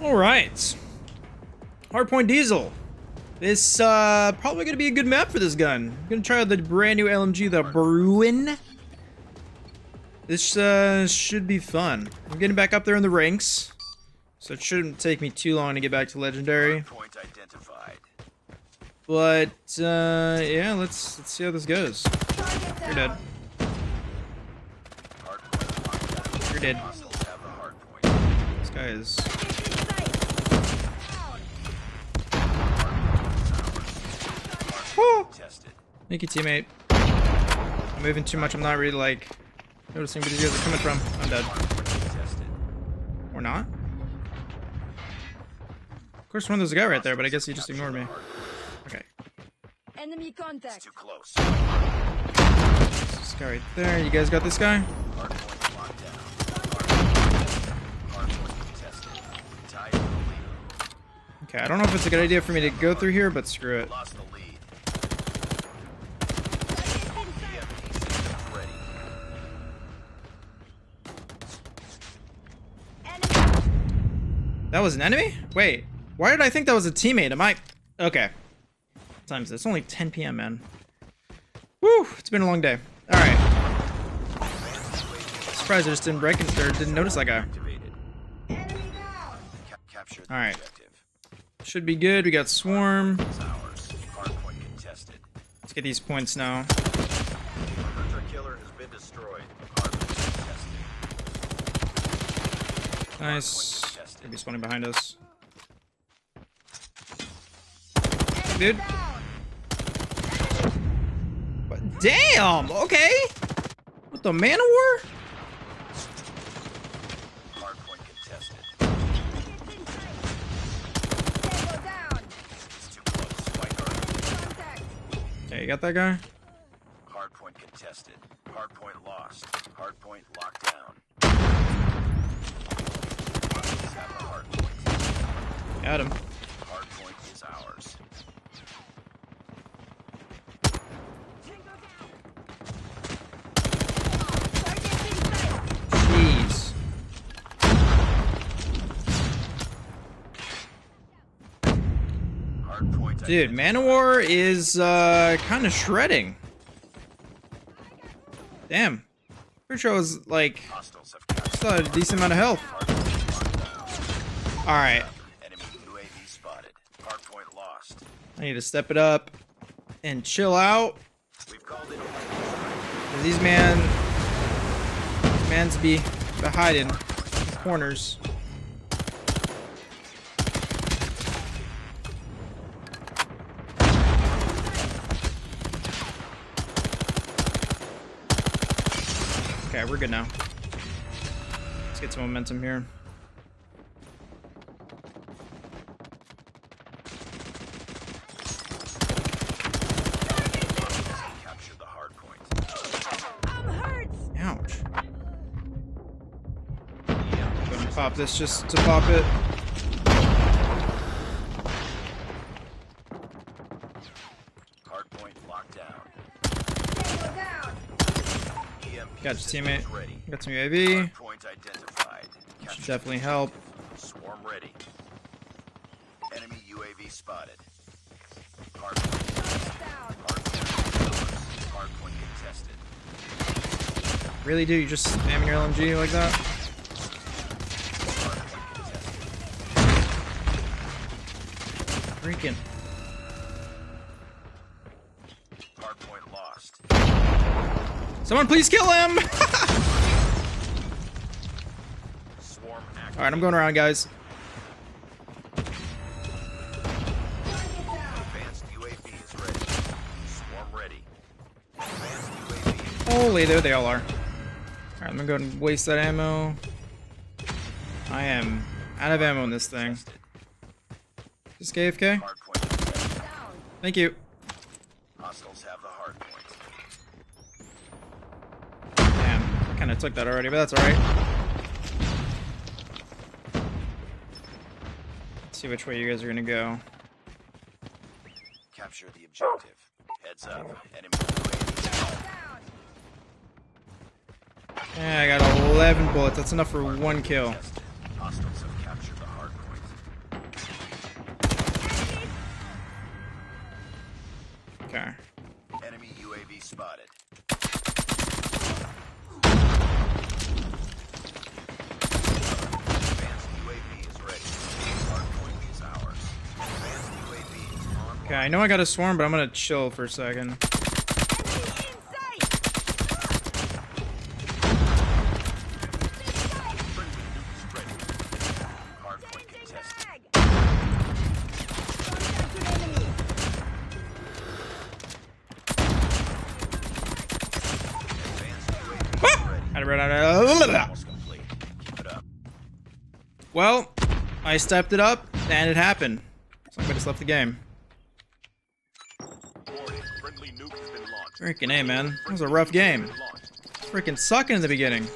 All right. Hardpoint Diesel. This uh probably gonna be a good map for this gun. I'm gonna try out the brand new LMG, the Bruen. This uh, should be fun. I'm getting back up there in the ranks, so it shouldn't take me too long to get back to legendary. But uh, yeah, let's let's see how this goes. You're dead. Hardpoint locked down. You're dead. Hostiles have the hardpoint. This guy is. Whew. Tested. Thank you, teammate. I'm moving too much. I'm not really like noticing where these guys are coming from. I'm dead. Tested. Or not. Of course, one there's a guy right there, but I guess he just ignored me. Okay. Enemy contact. Too close. This guy right there. You guys got this guy? Hardpoint locked down. Hardpoint contested. Tied to the lead. Okay, I don't know if it's a good idea for me to go through here, but screw it. That was an enemy? Wait, why did I think that was a teammate? Am I... Okay. What time is it? It's only 10 p.m., man. Woo! It's been a long day. Alright. Surprised I just didn't break it, or didn't notice that guy. Activated. Ca- capture the All right. Should be good. We got Swarm. Let's get these points now. Nice. Maybe spawning behind us. Dude. But Damn! Okay! What the man of war? Hardpoint contested. Tango down. It's too close. Fight hard. Contact. Okay, you got that guy? Hardpoint contested. Hardpoint lost. Hardpoint locked down. Hostiles have the hardpoint. Got him. Hardpoint is ours. Jeez. Dude. Man O War is uh, kind of shredding. Damn. Pretty sure I was like, still had a decent amount of health. Alright, Enemy UAV spotted. Hardpoint lost. I need to step it up and chill out. We've called these man, man's be, be hiding in the corners. Okay, we're good now. Let's get some momentum here. Capture the hardpoint. I'm hurt. Ouch. Gonna pop this just to pop it. Hardpoint locked down. Tango down. EMP Got your teammate. ready. Got some UAV. Should definitely help. Swarm ready. Enemy UAV spotted. Hardpoint. Down. Hardpoint. Hardpoint contested. Really, do you just spamming your LMG like that? Freaking. Hardpoint lost. Someone please kill him! Alright, I'm going around, guys. Advanced UAV is ready. Swarm ready. Advanced UAV. Holy, there they all are. Alright, I'm gonna go and waste that ammo. I am out of ammo in this thing. Just KFK? Hardpoint Thank you. Hostiles have the hardpoint. Damn, kinda took that already, but that's alright. Let's see which way you guys are gonna go. Capture the objective. Heads up. Enemy Yeah, I got 11 bullets. That's enough for one kill. I know I got a swarm, but I'm gonna chill for a second. I. Well, I stepped it up, and it happened. Somebody just left the game. Freaking A, man. That was a rough game. Freaking sucking in the beginning.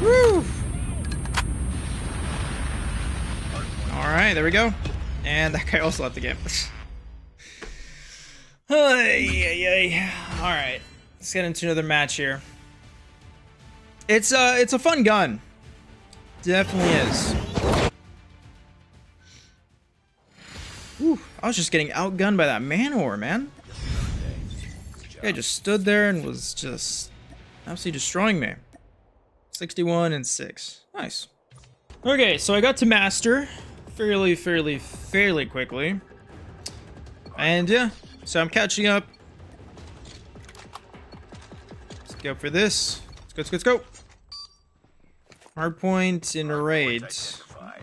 Woo! Alright, there we go. And that guy also left the game. Alright. Let's get into another match here. It's uh it's a fun gun. Definitely is. I was just getting outgunned by that man-whore, man. Guy just stood there and was just absolutely destroying me. 61 and 6. Nice. Okay, so I got to master fairly, fairly, fairly quickly. And yeah, so I'm catching up. Let's go for this. Let's go, let's go, let's go. Hard Hardpoint in a raid. Identified.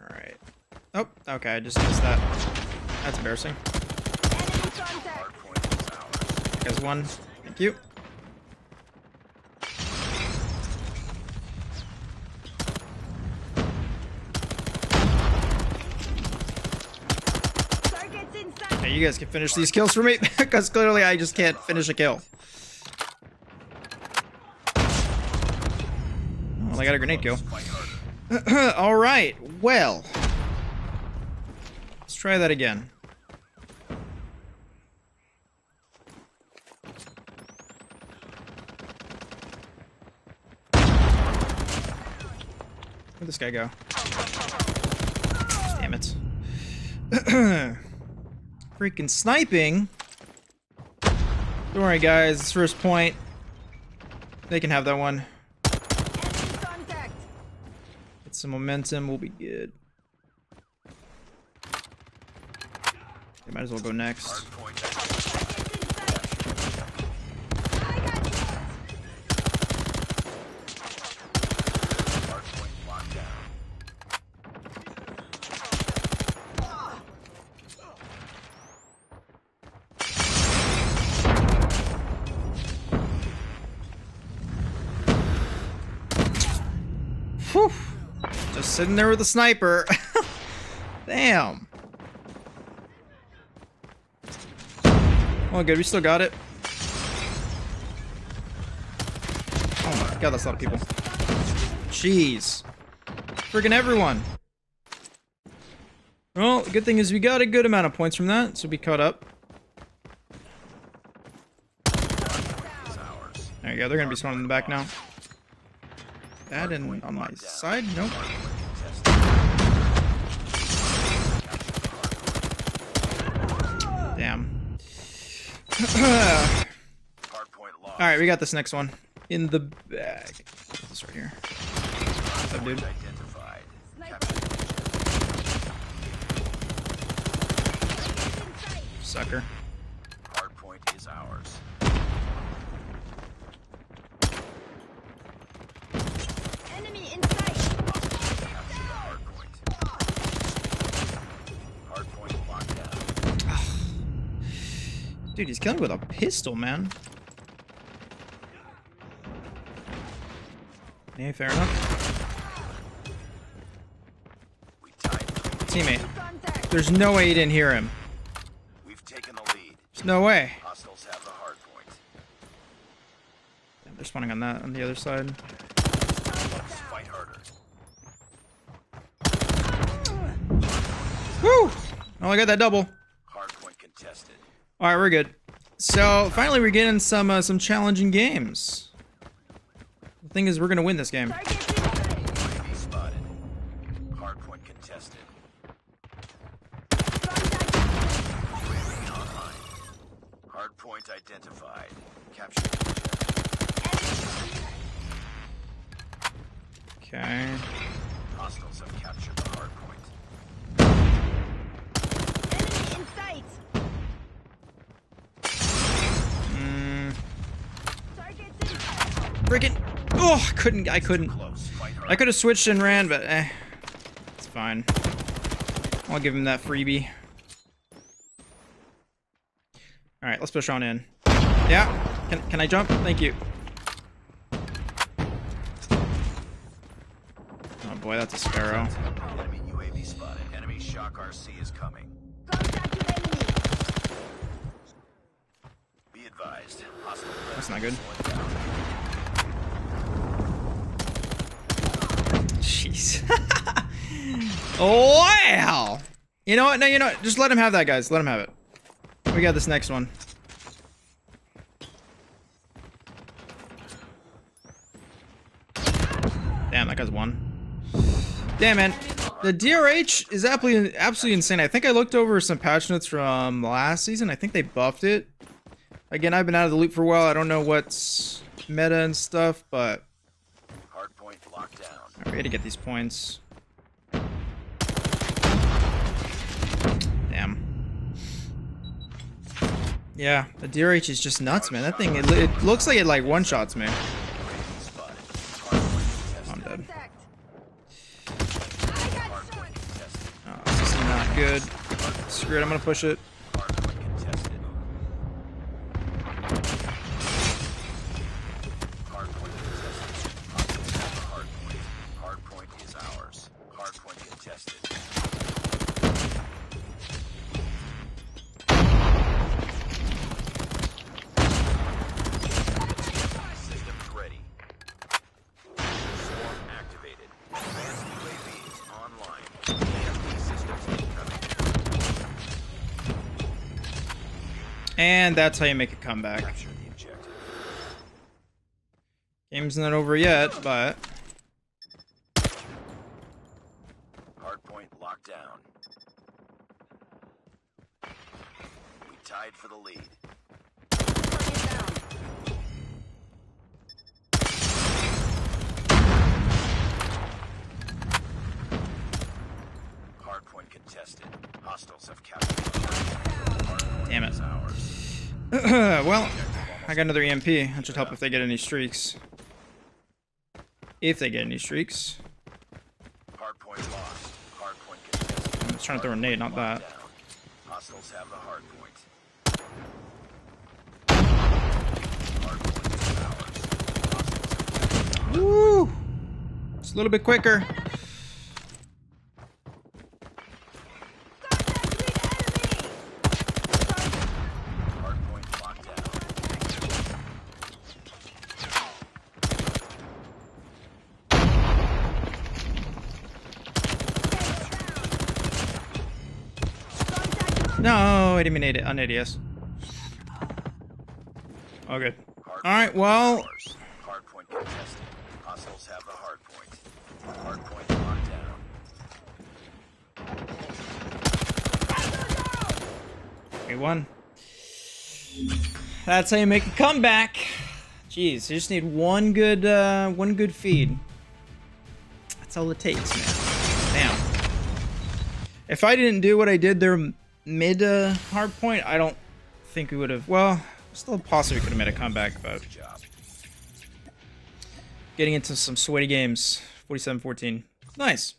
Alright. Oh, okay, I just missed that. That's embarrassing. Guys, one. Thank you. You guys can finish these kills for me, because clearly I just can't finish a kill. Well, I got a grenade kill. All right, well, try that again. Where'd this guy go? Damn it. Freaking sniping. Don't worry, guys. It's first point. They can have that one. Get some momentum. We'll be good. Might as well go next. Whew. Just sitting there with a sniper. Damn. Oh, good. We still got it. Oh my god, that's a lot of people. Jeez. Friggin' everyone. Well, good thing is we got a good amount of points from that, so we caught up. There you go. They're gonna be spawning in the back now. That and on my side? Nope. Damn. Hardpoint lost. Alright, we got this next one. In the bag. This right here. What's up, dude? Identified. Sniper! Targets in sight! Sucker. Hardpoint is ours. Enemy in sight! Capture the hardpoint. Hardpoint locked down. Dude, he's killing with a pistol, man. Yeah, fair enough. Teammate. There's no way he didn't hear him. We've taken the lead. There's no way. Hostiles have the hardpoint. They're spawning on that on the other side. Woo! Oh, I got that double. All right, we're good. So finally, we're getting some uh, some challenging games. The thing is, we're gonna win this game. Okay. Hostiles have captured the. Enemy in sight. Freaking. Oh, I couldn't. I couldn't. I could have switched and ran, but eh. It's fine. I'll give him that freebie. Alright, let's push on in. Yeah. Can, can I jump? Thank you. Oh boy, that's a sparrow. Enemy UAV spotted. Enemy shock RC is coming. That's not good. Jeez. wow! You know what? No, you know what? Just let him have that, guys. Let him have it. We got this next one. Damn, that guy's one. Damn, man. The DRH is absolutely, absolutely insane. I think I looked over some patch notes from last season. I think they buffed it. Again, I've been out of the loop for a while. I don't know what's meta and stuff, but Hard point we gotta get these points. Damn. Yeah, the DRH is just nuts, man. That thing, it, it looks like it like one-shots me. Point I'm dead. Oh, this is not good. Screw it, I'm gonna push it. And that's how you make a comeback. Capture the objective. Game's not over yet, but... Hardpoint locked down. We tied for the lead. Hardpoint contested. Hostiles have captured. Damn it. Well, I got another EMP. That should help if they get any streaks. If they get any streaks. Hardpoint lost. Hardpoint contested. I'm just trying to throw a nade, not that. Hostiles have the hardpoint. Hardpoint is ours. Hostiles have Woo! It's a little bit quicker. hardpoint locked down. No, I didn't mean it on ADS. Oh, good. Alright, well- contested. Hostiles have the down. We won. That's how you make a comeback. Jeez, you just need one good, uh, one good feed. That's all it takes, man. Damn. If I didn't do what I did there mid uh, hard point, I don't think we would have. Well, still possibly could have made a comeback, but getting into some sweaty games. 47-14. Nice.